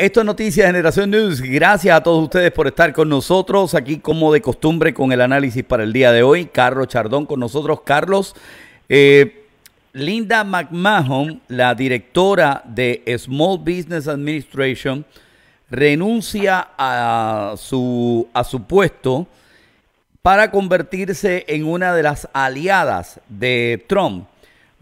Esto es Noticias Generación News. Gracias a todos ustedes por estar con nosotros aquí como de costumbre con el análisis para el día de hoy. Carlos Chardón con nosotros. Carlos, eh, Linda McMahon, la directora de Small Business Administration, renuncia a su, a su puesto para convertirse en una de las aliadas de Trump.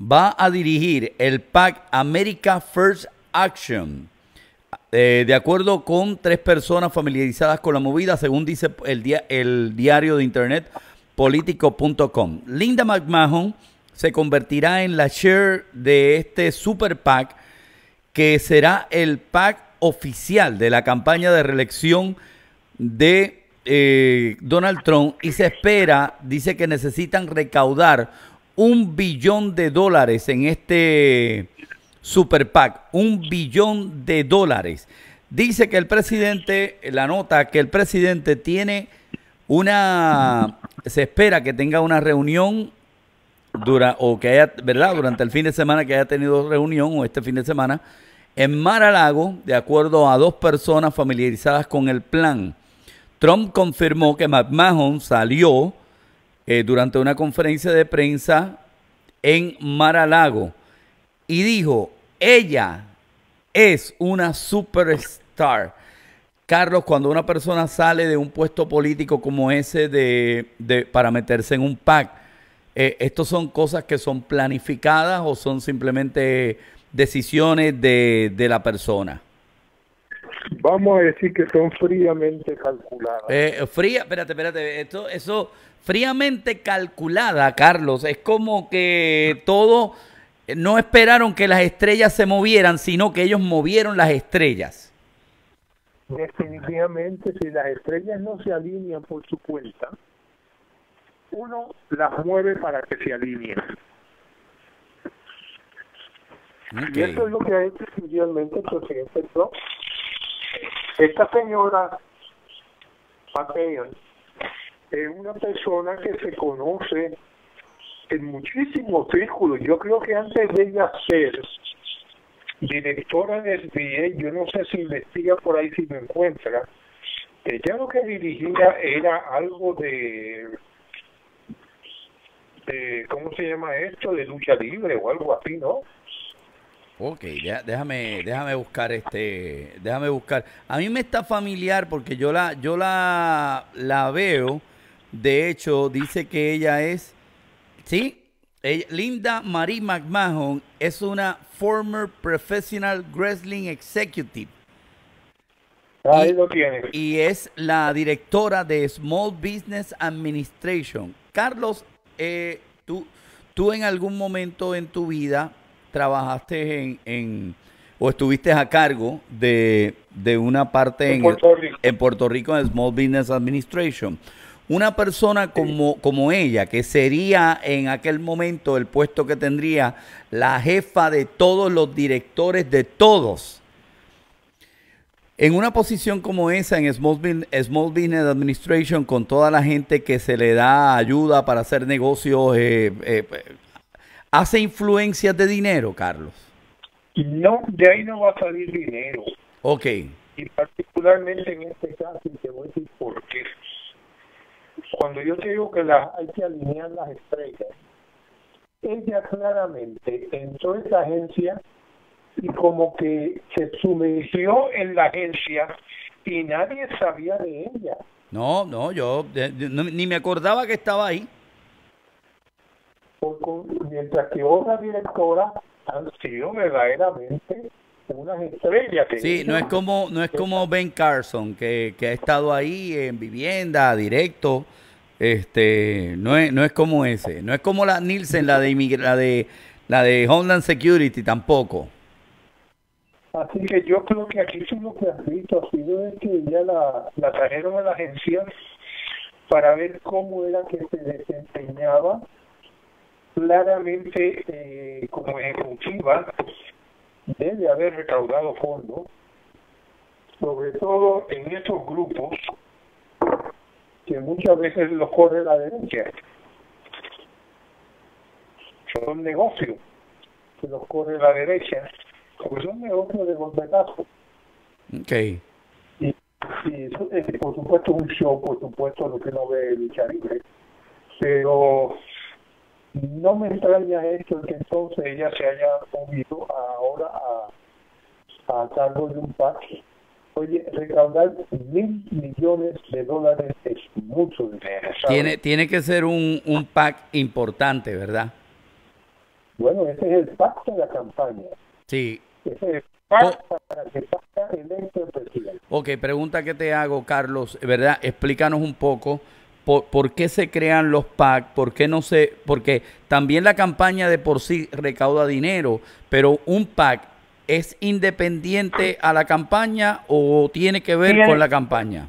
Va a dirigir el PAC America First Action eh, de acuerdo con tres personas familiarizadas con la movida, según dice el, el diario de internet político.com. Linda McMahon se convertirá en la chair de este super PAC, que será el PAC oficial de la campaña de reelección de eh, Donald Trump y se espera, dice que necesitan recaudar un billón de dólares en este Super PAC, un billón de dólares. Dice que el presidente, la nota que el presidente tiene una, se espera que tenga una reunión dura, o que haya, ¿verdad? Durante el fin de semana que haya tenido reunión o este fin de semana en Mar-a-Lago, de acuerdo a dos personas familiarizadas con el plan. Trump confirmó que McMahon salió eh, durante una conferencia de prensa en Mar-a-Lago y dijo, ella es una superstar. Carlos, cuando una persona sale de un puesto político como ese de, para meterse en un PAC, eh, ¿estos son cosas que son planificadas o son simplemente decisiones de, la persona? Vamos a decir que son fríamente calculadas. Eh, fría, espérate, espérate, esto, eso fríamente calculada, Carlos, es como que todo no esperaron que las estrellas se movieran, sino que ellos movieron las estrellas. Definitivamente, si las estrellas no se alinean por su cuenta, uno las mueve para que se alineen. Y eso es lo que ha hecho especialmente el presidente Trump. Esta señora es una persona que se conoce en muchísimos círculos. Yo creo que antes de ella ser directora del BIE, yo no sé si investiga por ahí si me encuentra, ella lo que dirigía era algo de, de ¿cómo se llama esto? De lucha libre o algo así, ¿no? Ok, déjame, déjame buscar este, déjame buscar. A mí me está familiar porque yo la, yo la, la veo. De hecho, dice que ella es Sí, Linda Marie McMahon es una former professional wrestling executive. Ahí lo tiene. Y es la directora de Small Business Administration. Carlos, eh, tú, tú en algún momento en tu vida trabajaste en, en o estuviste a cargo de, una parte en, en Puerto Rico en Small Business Administration una persona como, como ella, que sería en aquel momento el puesto que tendría la jefa de todos los directores de todos, en una posición como esa en Small Business, Administration, con toda la gente que se le da ayuda para hacer negocios, eh, eh, ¿hace influencias de dinero, Carlos? No, de ahí no va a salir dinero. Ok. Y particularmente en este caso, y te voy a decir por qué cuando yo te digo que la, hay que alinear las estrellas, ella claramente entró en esa agencia y como que se sumergió en la agencia y nadie sabía de ella. No, no, yo ni me acordaba que estaba ahí. mientras que otras directoras han sido verdaderamente unas estrellas. sí, no es como no es como Ben Carson que, que ha estado ahí en vivienda directo este, no es, no es como ese, no es como la Nielsen, la de la de la de Homeland Security tampoco. Así que yo creo que aquí sí lo que has visto ha sido que ya la, la trajeron a la agencia para ver cómo era que se desempeñaba claramente eh, como ejecutiva debe haber recaudado fondos sobre todo en estos grupos que muchas veces los corre la derecha. Son negocios que los corre la derecha, porque son negocios de golpetazo. Ok. Y, por supuesto un show, por supuesto lo que no ve lucha libre, pero no me extraña esto que entonces ella se haya movido ahora a, a cargo de un PAC. Oye, recaudar mil millones de dólares es mucho dinero. Tiene, tiene que ser un, un PAC importante, ¿verdad? Bueno, ese es el pacto de la campaña. Sí. Ese es el pacto para que salga electo el presidente. Ok, pregunta que te hago, Carlos, ¿verdad? Explícanos un poco por, qué se crean los PAC, por qué no se, porque también la campaña de por sí recauda dinero, pero un PAC es independiente a la campaña o tiene que ver con la campaña?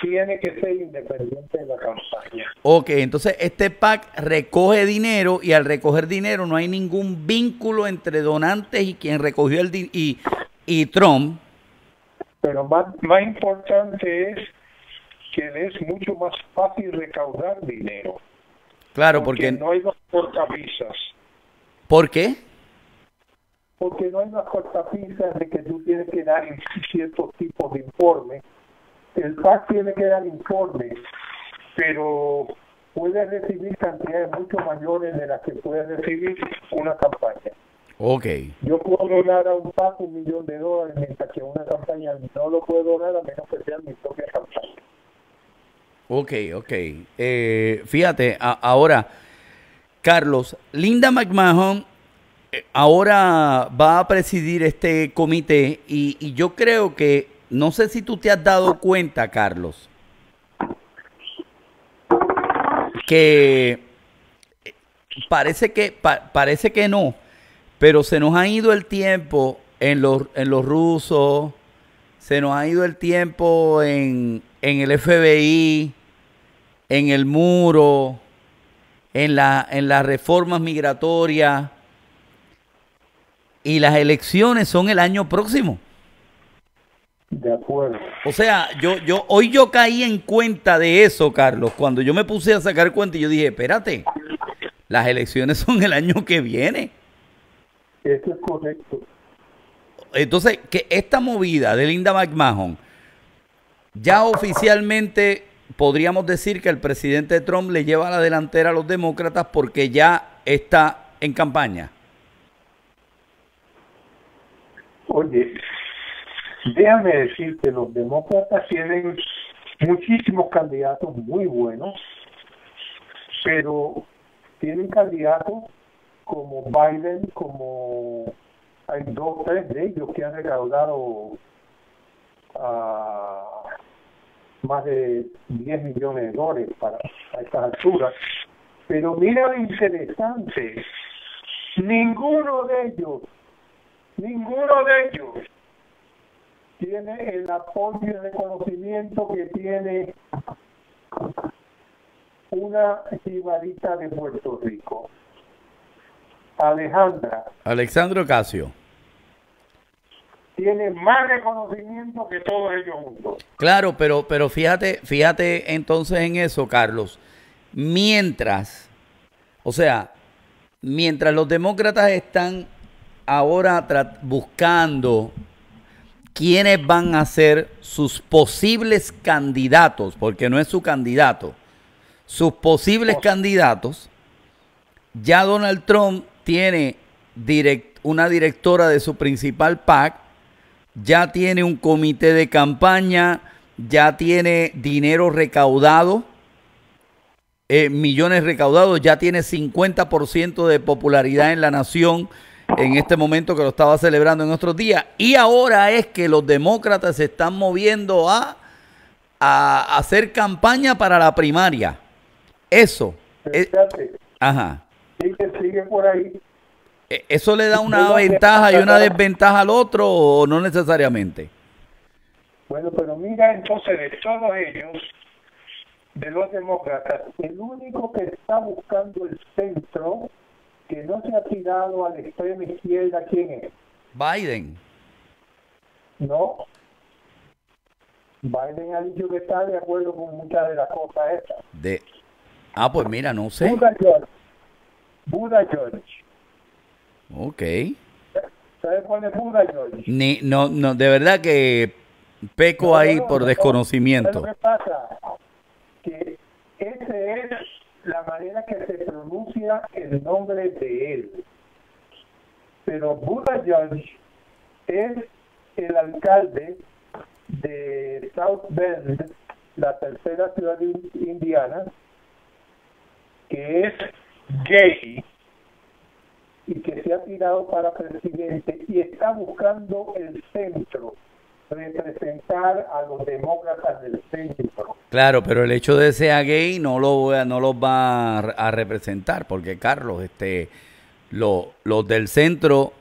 Tiene que ser independiente de la campaña. Ok, entonces este PAC recoge dinero y al recoger dinero no hay ningún vínculo entre donantes y quien recogió el dinero y, y Trump. Pero más, más importante es que es mucho más fácil recaudar dinero. Claro, porque, no hay las cortapisas. ¿Por qué? Porque no hay las cortapisas de que tú tienes que dar ciertos tipos de informes. El PAC tiene que dar informes, pero puede recibir cantidades mucho mayores de las que puede recibir una campaña. Ok. Yo puedo donar a un PAC un millón de dólares, mientras que una campaña no lo puedo donar a menos que sea mi propia campaña. Ok, ok. Eh, fíjate, ahora, Carlos, Linda McMahon eh, ahora va a presidir este comité y, yo creo que, no sé si tú te has dado cuenta, Carlos, que eh, parece que parece que no, pero se nos ha ido el tiempo en los, en los rusos, se nos ha ido el tiempo en, en el FBI, en el muro, en, la, en las reformas migratorias y las elecciones son el año próximo. De acuerdo. O sea, yo, yo, hoy yo caí en cuenta de eso, Carlos, cuando yo me puse a sacar cuenta y yo dije, espérate, las elecciones son el año que viene. Eso es correcto. Entonces, que esta movida de Linda McMahon ya oficialmente podríamos decir que el presidente Trump le lleva a la delantera a los demócratas porque ya está en campaña. Oye, déjame decir que los demócratas tienen muchísimos candidatos muy buenos, pero tienen candidatos como Biden, como hay dos, tres de ellos que han recaudado a más de 10 millones de dólares para a estas alturas. Pero mira lo interesante, ninguno de ellos, ninguno de ellos tiene el apoyo y el reconocimiento que tiene una jibarita de Puerto Rico. Alejandra. Alexandro Casio tiene más reconocimiento que todos ellos juntos. Claro, pero, pero fíjate, fíjate entonces en eso, Carlos. Mientras, o sea, mientras los demócratas están ahora buscando quiénes van a ser sus posibles candidatos, porque no es su candidato, sus posibles candidatos, ya Donald Trump tiene una directora de su principal PAC ya tiene un comité de campaña, ya tiene dinero recaudado, eh, millones recaudados, ya tiene 50% de popularidad en la nación en este momento que lo estaba celebrando en otros días. Y ahora es que los demócratas se están moviendo a, a hacer campaña para la primaria. Eso. ajá. sigue por ahí. ¿E-, ¿Eso le da una ventaja y una desventaja al otro o no necesariamente? Bueno, pero mira entonces de todos ellos, de los demócratas, el único que está buscando el centro, que no se ha tirado a la extrema izquierda, ¿quién es? Biden. No. Biden ha dicho que está de acuerdo con muchas de las cosas estas. De... Ah, pues mira, no sé. Buda George. Buda George Ok. ¿Sabes cuál es Buda, George? Ni, no, no, de verdad que peco ahí No, por no, desconocimiento. ¿Sabes lo que pasa? Que esa es la manera que se pronuncia el nombre de él. Pero Buda George es el alcalde de South Bend, la tercera ciudad de Indiana, que es gay se ha tirado para presidente y está buscando el centro, representar a los demócratas del centro. Claro, pero el hecho de sea gay no lo voy a- no los va a, representar, porque Carlos, este, lo- los del centro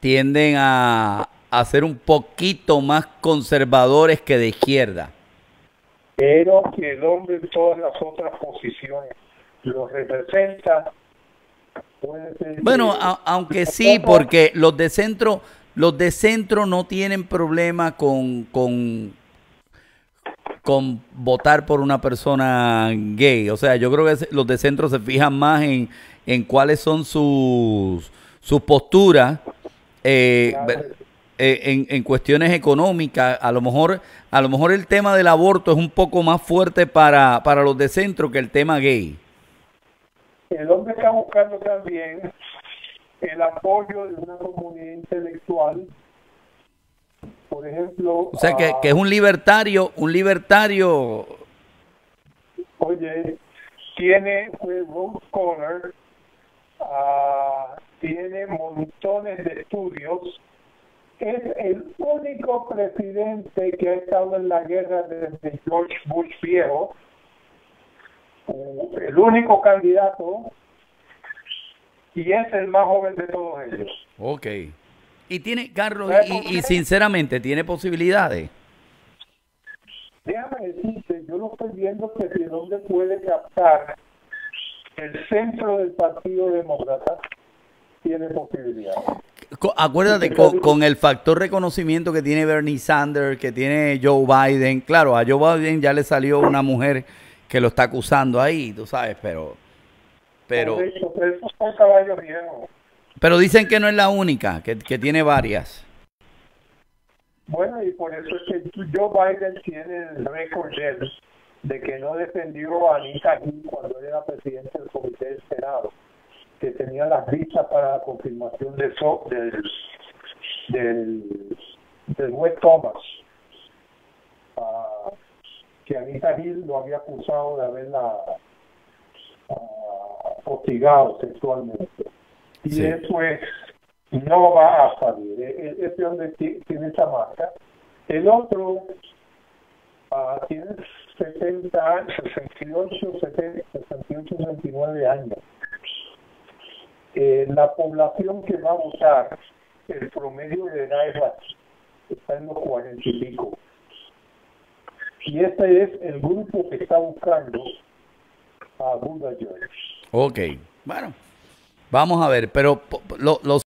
tienden a, a ser un poquito más conservadores que de izquierda. pero que el hombre en todas las otras posiciones lo representa. Bueno, a- aunque sí, porque los de centro, los de centro no tienen problema con, con, con votar por una persona gay. O sea, yo creo que los de centro se fijan más en, en cuáles son sus, sus posturas eh, eh, en, en cuestiones económicas. A lo mejor, a lo mejor el tema del aborto es un poco más fuerte para, para los de centro que el tema gay. El hombre está buscando también el apoyo de una comunidad intelectual. Por ejemplo, O sea, que, que es un libertario, un libertario Oye, tiene fue Rose Scholar, ah, tiene montones de estudios. Es el único presidente que ha estado en la guerra desde George Bush viejo. El único candidato y es el más joven de todos ellos. Ok. Y tiene, Carlos, ¿Sabes y, sinceramente, tiene posibilidades. Déjame decirte, yo lo estoy viendo que si el hombre puede captar el centro del Partido Demócrata, tiene posibilidades. Acuérdate, con, con el factor reconocimiento que tiene Bernie Sanders, que tiene Joe Biden. Claro, a Joe Biden ya le salió una mujer que lo está acusando ahí, tú sabes, pero... Pero, pero dicen que no es la única, que, que tiene varias. Bueno, y por eso es que Joe Biden tiene el récord de, él, que no defendió a Anita Hill cuando era presidente del Comité del Senado, que tenía las vistas para la confirmación de so, del, del, del juez Thomas, ah, que Anita Hill lo había acusado de haberla ah, hostigado sexualmente. Y Sí. eso es no va a salir. E- e- Ese hombre ti- tiene esa marca. El otro ah, tiene 70, años, 68, 70, 68, 69 años. Eh, la población que va a votar, el promedio de edad está en los 40 y pico. Y este es el grupo que está buscando a Buda George. Ok, bueno, vamos a ver, pero los